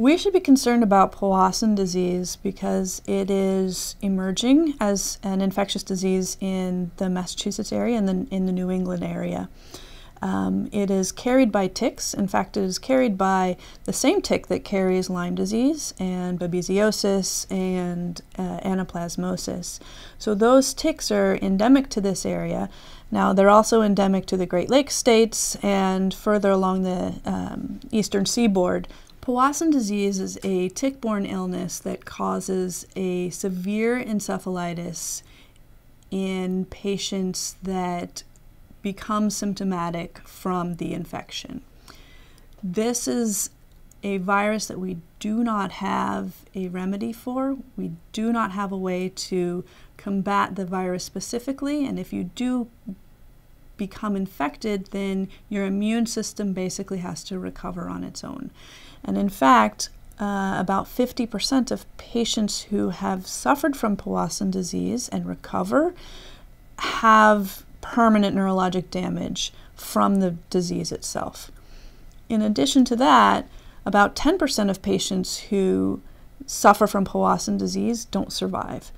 We should be concerned about Powassan disease because it is emerging as an infectious disease in the Massachusetts area and then in the New England area. Um, it is carried by ticks. In fact, it is carried by the same tick that carries Lyme disease and babesiosis and uh, anaplasmosis. So those ticks are endemic to this area. Now, they're also endemic to the Great Lakes states and further along the um, eastern seaboard. Powassan disease is a tick-borne illness that causes a severe encephalitis in patients that become symptomatic from the infection. This is a virus that we do not have a remedy for. We do not have a way to combat the virus specifically, and if you do become infected, then your immune system basically has to recover on its own. And in fact, uh, about 50% of patients who have suffered from Powassan disease and recover have permanent neurologic damage from the disease itself. In addition to that, about 10% of patients who suffer from Powassan disease don't survive.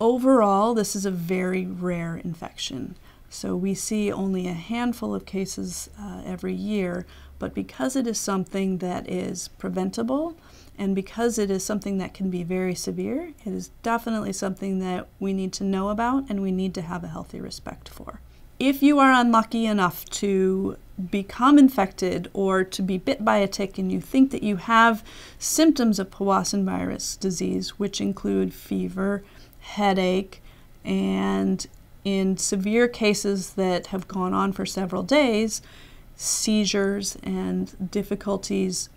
Overall, this is a very rare infection. So we see only a handful of cases uh, every year, but because it is something that is preventable and because it is something that can be very severe, it is definitely something that we need to know about and we need to have a healthy respect for. If you are unlucky enough to become infected or to be bit by a tick and you think that you have symptoms of Powassan virus disease, which include fever, headache, and in severe cases that have gone on for several days, seizures and difficulties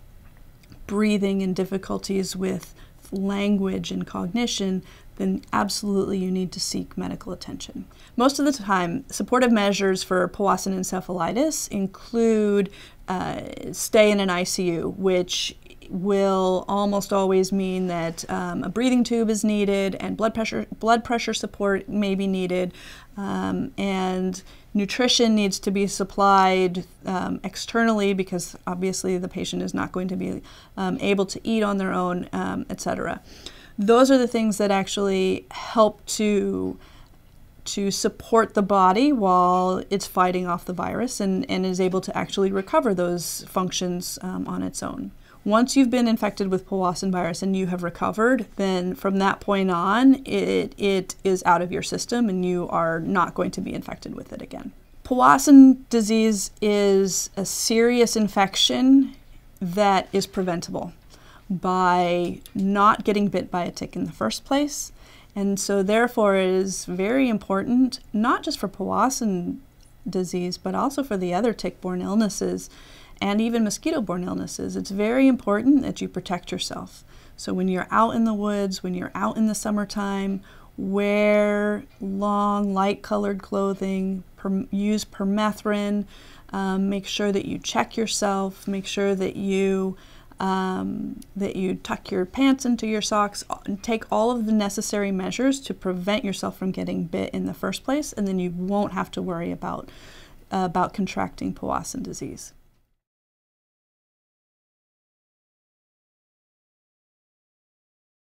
breathing and difficulties with language and cognition, then absolutely you need to seek medical attention. Most of the time, supportive measures for Powassan encephalitis include uh, stay in an ICU, which will almost always mean that um, a breathing tube is needed and blood pressure blood pressure support may be needed um, and nutrition needs to be supplied um, externally because obviously the patient is not going to be um, able to eat on their own um, etc those are the things that actually help to to support the body while it's fighting off the virus and, and is able to actually recover those functions um, on its own. Once you've been infected with Powassan virus and you have recovered, then from that point on, it, it is out of your system and you are not going to be infected with it again. Powassan disease is a serious infection that is preventable by not getting bit by a tick in the first place. And so therefore it is very important, not just for Powassan disease, but also for the other tick-borne illnesses and even mosquito-borne illnesses, it's very important that you protect yourself. So when you're out in the woods, when you're out in the summertime, wear long, light-colored clothing, per, use permethrin, um, make sure that you check yourself, make sure that you um, that you tuck your pants into your socks, take all of the necessary measures to prevent yourself from getting bit in the first place, and then you won't have to worry about, uh, about contracting Powassan disease.